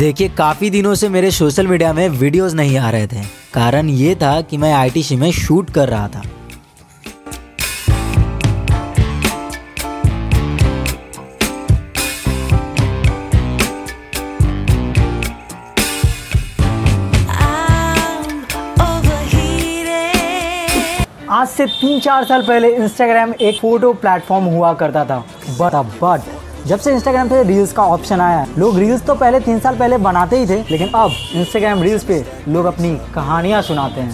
देखिए, काफ़ी दिनों से मेरे सोशल मीडिया में वीडियोस नहीं आ रहे थे। कारण ये था कि मैं आईटीसी में शूट कर रहा था। आज से तीन चार साल पहले इंस्टाग्राम एक फ़ोटो प्लेटफॉर्म हुआ करता था। बट बट जब से इंस्टाग्राम पे रील्स का ऑप्शन आया, लोग रील्स तो पहले तीन साल पहले बनाते ही थे, लेकिन अब इंस्टाग्राम रील्स पे लोग अपनी कहानियाँ सुनाते हैं।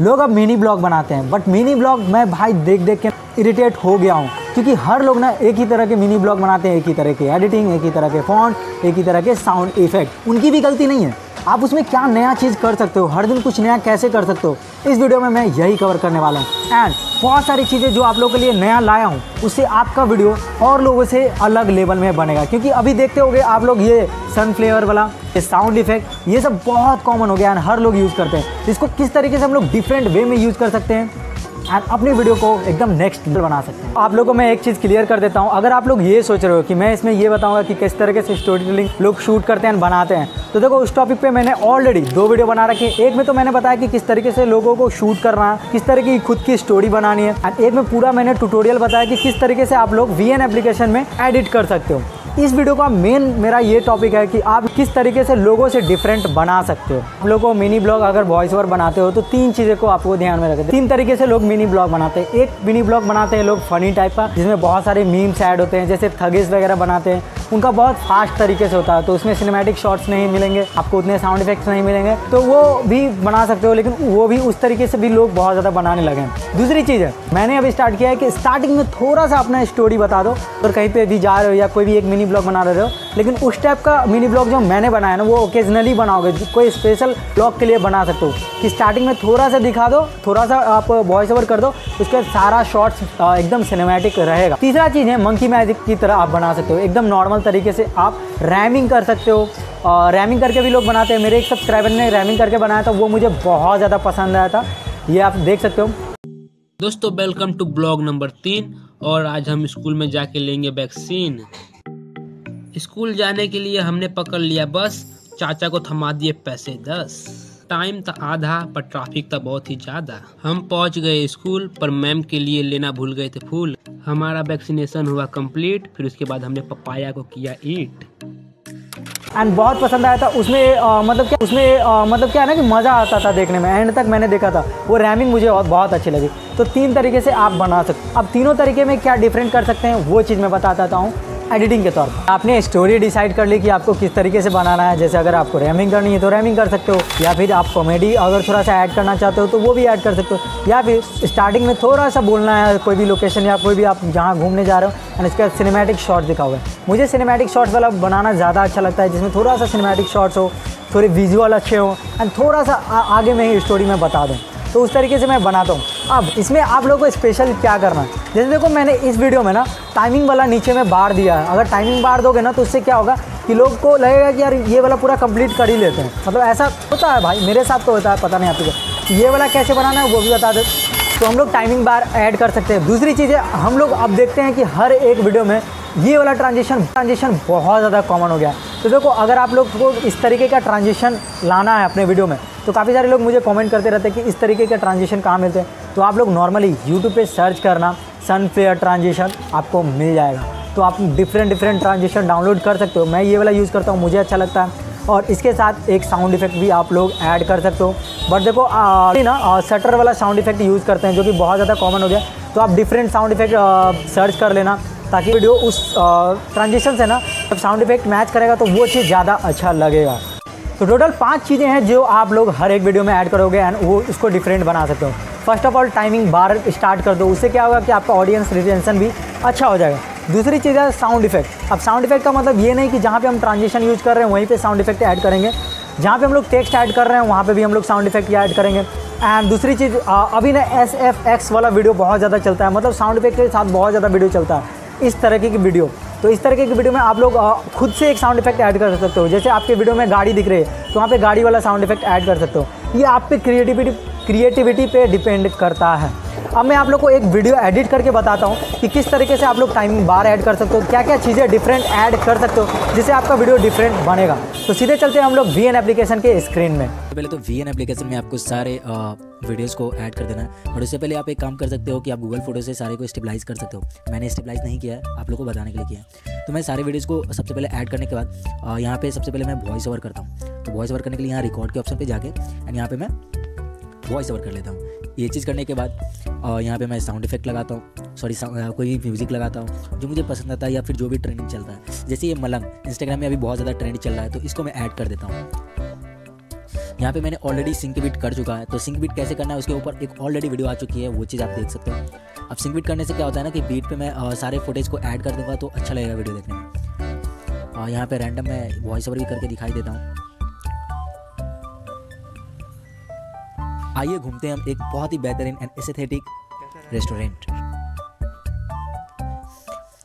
लोग अब मिनी ब्लॉग बनाते हैं बट मिनी ब्लॉग मैं भाई देख देख के इरिटेट हो गया हूँ, क्योंकि हर लोग ना एक ही तरह के मिनी ब्लॉग बनाते हैं, एक ही तरह की एडिटिंग एक ही तरह के फॉन्ट एक ही तरह के साउंड इफ़ेक्ट उनकी भी गलती नहीं है। आप उसमें क्या नया चीज़ कर सकते हो? हर दिन कुछ नया कैसे कर सकते हो? इस वीडियो में मैं यही कवर करने वाला हूँ। एंड बहुत सारी चीज़ें जो आप लोगों के लिए नया लाया हूँ, उससे आपका वीडियो और लोगों से अलग लेवल में बनेगा। क्योंकि अभी देखते होगे आप लोग ये सन फ्लेवर वाला, ये साउंड इफ़ेक्ट ये सब बहुत कॉमन हो गया एंड हर लोग यूज़ करते हैं। इसको किस तरीके से हम लोग डिफरेंट वे में यूज़ कर सकते हैं? एंड अपनी वीडियो को एकदम नेक्स्ट बना सकते हैं। आप लोगों को मैं एक चीज़ क्लियर कर देता हूँ। अगर आप लोग ये सोच रहे हो कि मैं इसमें ये बताऊँगा कि किस तरीके से स्टोरी टेलिंग लोग शूट करते हैं बनाते हैं तो देखो उस टॉपिक पे मैंने ऑलरेडी दो वीडियो बना रखी है। एक में तो मैंने बताया कि किस तरीके से लोगों को शूट करना है किस तरह की खुद की स्टोरी बनानी है। एंड एक में पूरा मैंने ट्यूटोरियल बताया कि किस तरीके से आप लोग VN एप्लीकेशन में एडिट कर सकते हो। इस वीडियो का मेन मेरा ये टॉपिक है कि आप किस तरीके से लोगों से डिफरेंट बना सकते हो। आप लोगों को मिनी ब्लॉग अगर वॉइस ओवर बनाते हो तो तीन चीज़ें को आपको ध्यान में रखते तीन तरीके से लोग मिनी ब्लॉग बनाते हैं। एक मिनी ब्लॉग बनाते हैं लोग फनी टाइप का, जिसमें बहुत सारे मीम्स ऐड होते हैं, जैसे थगेस वगैरह बनाते हैं। उनका बहुत फास्ट तरीके से होता है तो उसमें सिनेमैटिक शॉट्स नहीं मिलेंगे, आपको उतने साउंड इफेक्ट्स नहीं मिलेंगे। तो वो भी बना सकते हो, लेकिन वो भी उस तरीके से भी लोग बहुत ज़्यादा बनाने लगे हैं। दूसरी चीज़ है, मैंने अभी स्टार्ट किया है कि स्टार्टिंग में थोड़ा सा अपना स्टोरी बता दो। और कहीं पर भी जा रहे हो या कोई भी एक मिनी ब्लॉग बना रहे हो लेकिन उस टाइप का मिनी ब्लॉग जो मैंने बनाया ना, वो ओकेजनली बनाओगे। कोई स्पेशल ब्लॉग के लिए बना सकते हो। कि स्टार्टिंग में थोड़ा सा दिखा दो, थोड़ा सा आप वॉइस ओवर कर दो, उसके सारा शॉर्ट्स एकदम सिनेमैटिक रहेगा। तीसरा चीज़ है मंकी मैजिक की तरह आप बना सकते हो। एकदम नॉर्मल तरीके से आप रैमिंग कर सकते हो। रैमिंग करके भी लोग बनाते हैं। मेरे एक सब्सक्राइबर ने रैमिंग करके बनाया था, वो मुझे बहुत ज़्यादा पसंद आया था। ये आप देख सकते हो। दोस्तों वेलकम टू ब्लॉग नंबर तीन और आज हम स्कूल में जाके लेंगे वैक्सीन स्कूल जाने के लिए हमने पकड़ लिया बस। चाचा को थमा दिए पैसे दस। टाइम था आधा पर ट्रैफ़िक था बहुत ही ज़्यादा। हम पहुँच गए स्कूल पर मैम के लिए लेना भूल गए थे फूल। हमारा वैक्सीनेशन हुआ कंप्लीट फिर उसके बाद हमने पपाया को किया ईट एंड बहुत पसंद आया था। उसमें अ, मतलब क्या उसमें अ, मतलब क्या है ना कि मज़ा आता था देखने में। एंड तक मैंने देखा था। वो रैमिंग मुझे बहुत बहुत अच्छी लगी। तो तीन तरीके से आप बना सकते अब तीनों तरीके में क्या डिफरेंट कर सकते हैं वो चीज़ मैं बताता हूँ। एडिटिंग के तौर पर। आपने स्टोरी डिसाइड कर ली कि आपको किस तरीके से बनाना है। जैसे अगर आपको रैमिंग करनी है तो रैमिंग कर सकते हो, या फिर आप कॉमेडी अगर थोड़ा सा ऐड करना चाहते हो तो वो भी ऐड कर सकते हो, या फिर स्टार्टिंग में थोड़ा सा बोलना है, कोई भी लोकेशन या कोई भी आप जहाँ घूमने जा रहे हो एंड इसके बाद सिनेमैटिक शॉट दिखा हुआ है मुझे सिनेमैटिक शॉट्स वाला बनाना ज़्यादा अच्छा लगता है, जिसमें थोड़ा सा सिनेमैटिक शॉट्स हो, थोड़े विजुअल अच्छे हो एंड थोड़ा सा आगे में ही स्टोरी में बता दूँ। तो उस तरीके से मैं बनाता हूँ। अब इसमें आप लोगों को स्पेशल क्या करना है? जैसे देखो, मैंने इस वीडियो में ना टाइमिंग वाला नीचे में बार दिया है। अगर टाइमिंग बार दोगे ना तो उससे क्या होगा कि लोग को लगेगा कि यार, ये वाला पूरा कंप्लीट कर ही लेते हैं। मतलब ऐसा होता है भाई, मेरे साथ तो होता है, पता नहीं आपको। ये वाला कैसे बनाना है, वो भी बता दे। तो हम लोग टाइमिंग बार ऐड कर सकते हैं। दूसरी चीज़ है, हम लोग अब देखते हैं कि हर एक वीडियो में ये वाला ट्रांजेक्शन ट्रांजेक्शन बहुत ज़्यादा कॉमन हो गया है। तो देखो, अगर आप लोग को इस तरीके का ट्रांजेक्शन लाना है अपने वीडियो में तो काफ़ी सारे लोग मुझे कमेंट करते रहते हैं कि इस तरीके के ट्रांजेक्शन कहाँ मिलते हैं। तो आप लोग नॉर्मली यूट्यूब पे सर्च करना सन फ्लेयर ट्रांजिशन आपको मिल जाएगा। तो आप डिफरेंट डिफरेंट ट्रांजिशन डाउनलोड कर सकते हो। मैं ये वाला यूज़ करता हूँ मुझे अच्छा लगता है। और इसके साथ एक साउंड इफ़ेक्ट भी आप लोग ऐड कर सकते हो। बट देखो आ, ना शटर वाला साउंड इफ़ेक्ट यूज़ करते हैं जो कि बहुत ज़्यादा कॉमन हो गया। तो आप डिफरेंट साउंड इफ़ेक्ट सर्च कर लेना ताकि वीडियो उस ट्रांजिशन से ना जब साउंड इफ़ेक्ट मैच करेगा तो वो चीज़ ज़्यादा अच्छा लगेगा। तो टोटल पाँच चीज़ें हैं जो आप लोग हर एक वीडियो में ऐड करोगे एंड वो उसको डिफरेंट बना सकते हो। First of all timing bar start कर दो। उससे क्या होगा कि आपका ऑडियंस रिटेंशन भी अच्छा हो जाएगा। दूसरी चीज़ है साउंड इफ़ेक्ट अब साउंड इफ़ेक्ट का मतलब ये नहीं कि जहाँ पे हम ट्रांजिशन यूज़ कर रहे हैं, वहीं पे साउंड इफ़ेक्ट ऐड करेंगे। जहाँ पे हम लोग टेक्स्ट ऐड कर रहे हैं, वहाँ पे भी हम लोग साउंड इफ़ेक्ट ऐड करेंगे। एंड दूसरी चीज़ अभी ना एस एफ़ एक्स वाला वीडियो बहुत ज़्यादा चलता है। मतलब साउंड इफ़ेक्ट के साथ बहुत ज़्यादा वीडियो चलता है। इस तरीके की वीडियो तो इस तरीके की वीडियो में आप लोग खुद से एक साउंड इफ़ेक्ट ऐड कर सकते हो। जैसे आपके वीडियो में गाड़ी दिख रही है तो वहाँ पे गाड़ी वाला साउंड इफ़ेक्ट ऐड कर सकते हो। ये आप पे क्रिएटिविटी क्रिएटिविटी पे डिपेंड करता है। अब मैं आप लोग को एक वीडियो एडिट करके बताता हूँ कि किस तरीके से आप लोग टाइमिंग बार ऐड कर सकते हो क्या क्या चीज़ें डिफरेंट ऐड कर सकते हो, जिससे आपका वीडियो डिफरेंट बनेगा। तो सीधे चलते हैं हम लोग वीएन एप्लीकेशन के स्क्रीन में। पहले तो VN एप्लीकेशन में आपको सारे आ... वीडियोस को ऐड कर देना है। और उससे पहले आप एक काम कर सकते हो कि आप गूगल फ़ोटो से सारे को स्टेबलाइज कर सकते हो। मैंने स्टेबलाइज नहीं किया है, आप लोगों को बताने के लिए किया है। तो मैं सारे वीडियोज़ को सबसे पहले ऐड करने के बाद यहाँ पे सबसे पहले मैं वॉइस ओवर करता हूँ। तो वॉइस ओवर करने के लिए यहाँ रिकॉर्ड के ऑप्शन पर जाके एंड यहाँ पे मैं वॉइस ओवर कर लेता हूँ। ये चीज़ करने के बाद यहाँ पे मैं साउंड इफ़ेक्ट लगाता हूँ सॉरी कोई म्यूज़िक लगाता हूँ, जो मुझे पसंद आता है या फिर जो भी ट्रेंडिंग चल रहा है। जैसे ये मलंग इंस्टाग्राम में अभी बहुत ज़्यादा ट्रेंड चल रहा है तो इसको मैं ऐड कर देता हूँ। यहाँ पे मैंने ऑलरेडी सिंक बीट कर चुका है तो सिंक बीट कैसे करना है उसके ऊपर एक ऑलरेडी वीडियो आ चुकी है, वो चीज़ आप देख सकते हो। अब सिंक बीट करने से क्या होता है ना कि बीट पे मैं सारे फुटेज को ऐड कर दूँगा तो अच्छा लगेगा वीडियो देखने में। यहाँ पे रैंडम मैं वॉइस ओवर भी करके दिखाई देता हूँ। आइए घूमते हैं हम एक बहुत ही बेहतरीन एंड एस्थेटिक रेस्टोरेंट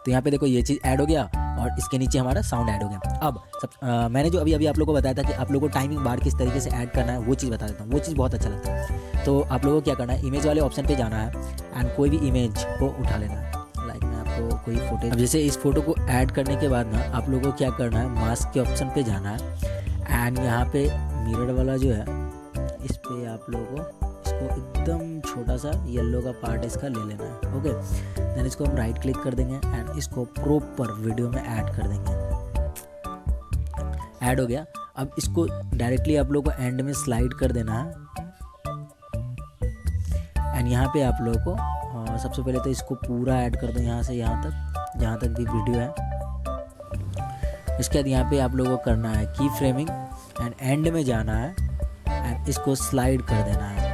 तो यहाँ पे देखो ये चीज़ ऐड हो गया और इसके नीचे हमारा साउंड ऐड हो गया। अब सब आ, मैंने जो अभी अभी आप लोगों को बताया था कि आप लोगों को टाइमिंग बार किस तरीके से ऐड करना है वो चीज़ बता देता हूँ। वो चीज़ बहुत अच्छा लगता है। तो आप लोगों को क्या करना है इमेज वाले ऑप्शन पे जाना है एंड कोई भी इमेज को उठा लेना है। लाइक मैं आपको कोई फ़ोटो अब जैसे इस फ़ोटो को ऐड करने के बाद ना आप लोगों को क्या करना है मास्क के ऑप्शन पे जाना है एंड यहाँ पे मिरर वाला जो है इस पर आप लोगों को इसको एकदम छोटा सा येलो का पार्ट इसका ले लेना है ओके देन इसको हम राइट क्लिक कर देंगे एंड इसको प्रॉपर वीडियो में ऐड कर देंगे। ऐड हो गया। अब इसको डायरेक्टली आप लोग को एंड में स्लाइड कर देना है। एंड यहाँ पे आप लोगों को सबसे पहले तो इसको पूरा ऐड कर दो यहाँ से, यहाँ तक, जहाँ तक भी वीडियो है। इसके बाद यहाँ पे आप लोगों को करना है की फ्रेमिंग एंड एंड में जाना है। एंड इसको स्लाइड कर देना है।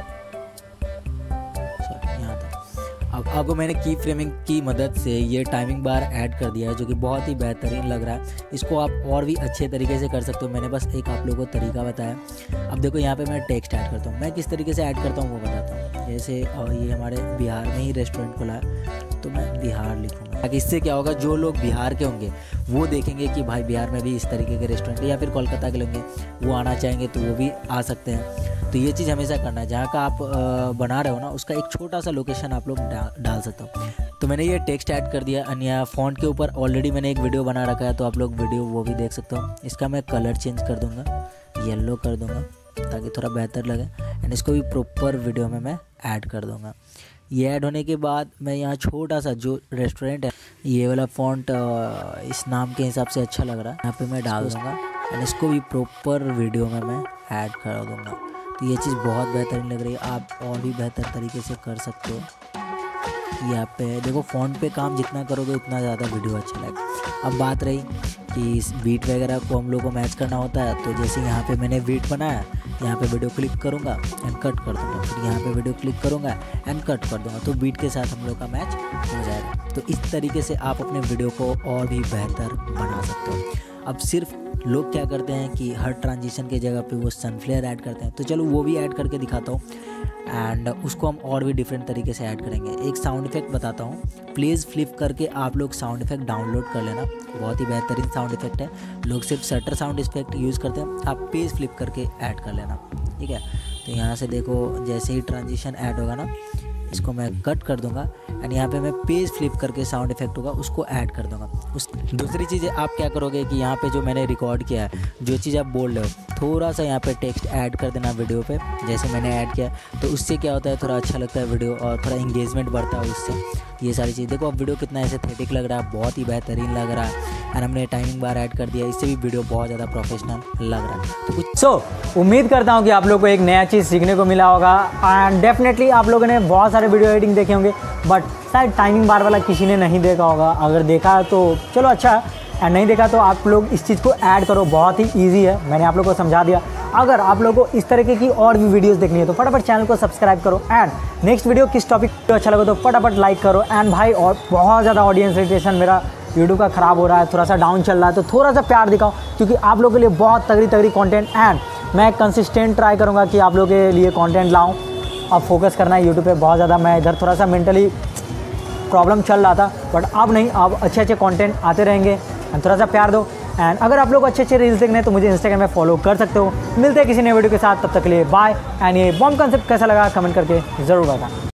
अब, आपको मैंने की फ्रेमिंग की मदद से ये टाइमिंग बार ऐड कर दिया है, जो कि बहुत ही बेहतरीन लग रहा है। इसको आप और भी अच्छे तरीके से कर सकते हो। मैंने बस एक आप लोगों को तरीका बताया। अब देखो, यहाँ पे मैं टेक्स्ट ऐड करता हूँ। मैं किस तरीके से ऐड करता हूँ वो बताता हूँ। जैसे ये हमारे बिहार में ही रेस्टोरेंट खुला है। तो मैं बिहार लिखूँगा। ताकि इससे क्या होगा, जो लोग बिहार के होंगे, वो देखेंगे कि भाई बिहार में भी इस तरीके के रेस्टोरेंट या फिर कोलकाता के लोग वो आना चाहेंगे तो वो भी आ सकते हैं। तो ये चीज़ हमेशा करना है। जहाँ का आप बना रहे हो ना, उसका एक छोटा सा लोकेशन आप लोग डाल सकते हो। तो मैंने ये टेक्स्ट ऐड कर दिया, अन्य फ़ॉन्ट के ऊपर। ऑलरेडी मैंने एक वीडियो बना रखा है तो आप लोग वीडियो वो भी देख सकते हो। इसका मैं कलर चेंज कर दूँगा येल्लो कर दूँगा, ताकि थोड़ा बेहतर लगे। एंड इसको भी प्रॉपर वीडियो में मैं ऐड कर दूँगा। ये ऐड होने के बाद मैं यहाँ छोटा सा जो रेस्टोरेंट है, ये वाला फॉन्ट इस नाम के हिसाब से अच्छा लग रहा है। यहाँ पे मैं डाल दूँगा एंड इसको भी प्रॉपर वीडियो में मैं ऐड कर दूँगा। तो ये चीज़ बहुत बेहतरीन लग रही है। आप और भी बेहतर तरीके से कर सकते हो। यहाँ पे देखो फ़ोन पे काम जितना करोगे, उतना ज़्यादा वीडियो अच्छा लगेगा। अब बात रही कि इस बीट वगैरह को हम लोग को मैच करना होता है तो जैसे यहाँ पे मैंने बीट बनाया, यहाँ पे वीडियो क्लिक करूँगा एंड कट कर दूँगा। फिर यहाँ पे वीडियो क्लिक करूँगा एंड कट कर दूँगा तो बीट के साथ हम लोग का मैच हो जाएगा। तो इस तरीके से आप अपने वीडियो को और भी बेहतर बना सकते हो। अब सिर्फ़ लोग क्या करते हैं कि हर ट्रांजिशन के जगह पे वो सनफ्लेयर ऐड करते हैं। तो चलो वो भी ऐड करके दिखाता हूँ। एंड उसको हम और भी डिफरेंट तरीके से ऐड करेंगे। एक साउंड इफ़ेक्ट बताता हूँ। प्लीज़ फ्लिप करके आप लोग साउंड इफ़ेक्ट डाउनलोड कर लेना। बहुत ही बेहतरीन साउंड इफ़ेक्ट है। लोग सिर्फ़ शटर साउंड इफ़ेक्ट यूज़ करते हैं। आप पेज फ्लिप करके ऐड कर लेना। ठीक है? तो यहाँ से देखो, जैसे ही ट्रांजिशन ऐड होगा ना इसको मैं कट कर दूँगा एंड यहाँ पे मैं पेज फ्लिप करके साउंड इफ़ेक्ट होगा, उसको ऐड कर दूँगा। उस दूसरी चीज़, आप क्या करोगे कि यहाँ पे जो मैंने रिकॉर्ड किया है, जो चीज़ आप बोल रहे हो थोड़ा सा यहाँ पे टेक्स्ट ऐड कर देना वीडियो पे, जैसे मैंने ऐड किया। तो उससे क्या होता है, थोड़ा अच्छा लगता है वीडियो और थोड़ा इंगेजमेंट बढ़ता है उससे। ये सारी चीज़, देखो अब वीडियो कितना ऐसे थेटिक लग रहा है, बहुत ही बेहतरीन लग रहा है एंड हमने टाइमिंग बार ऐड कर दिया, इससे भी वीडियो बहुत ज़्यादा प्रोफेशनल लग रहा है। तो कुछ सो so, उम्मीद करता हूँ कि आप लोग को एक नया चीज़ सीखने को मिला होगा। एंड डेफिनेटली आप लोगों ने बहुत सारे वीडियो एडिटिंग देखे होंगे बट शायद टाइमिंग बार वाला किसी ने नहीं देखा होगा। अगर देखा तो चलो अच्छा है। एंड नहीं देखा तो आप लोग इस चीज़ को ऐड करो बहुत ही ईजी है। मैंने आप लोग को समझा दिया। अगर आप लोगों को इस तरीके की और भी वीडियोस देखनी है तो फटाफट चैनल को सब्सक्राइब करो। एंड नेक्स्ट वीडियो किस टॉपिक को अच्छा लगे तो फटाफट लाइक करो। एंड भाई और बहुत ज़्यादा ऑडियंस रिटेशन मेरा यूट्यूब का ख़राब हो रहा है, थोड़ा सा डाउन चल रहा है तो थोड़ा सा प्यार दिखाओ, क्योंकि आप लोगों के लिए बहुत तगड़ी तगड़ी कॉन्टेंट एंड मैं कंसिस्टेंट ट्राई करूँगा कि आप लोगों के लिए कॉन्टेंट लाऊँ। अब फोकस करना है यूट्यूब पर बहुत ज़्यादा, मैं इधर थोड़ा सा मेंटली प्रॉब्लम चल रहा था बट अब नहीं, अब अच्छे अच्छे कॉन्टेंट आते रहेंगे एंड थोड़ा सा प्यार दो। एंड अगर आप लोग अच्छे अच्छे रील्स देखने हैं तो मुझे इंस्टाग्राम में फॉलो कर सकते हो। मिलते हैं किसी नए वीडियो के साथ, तब तक के लिए बाय एंड ये बॉम्ब कॉन्सेप्ट कैसा लगा कमेंट करके ज़रूर बताना।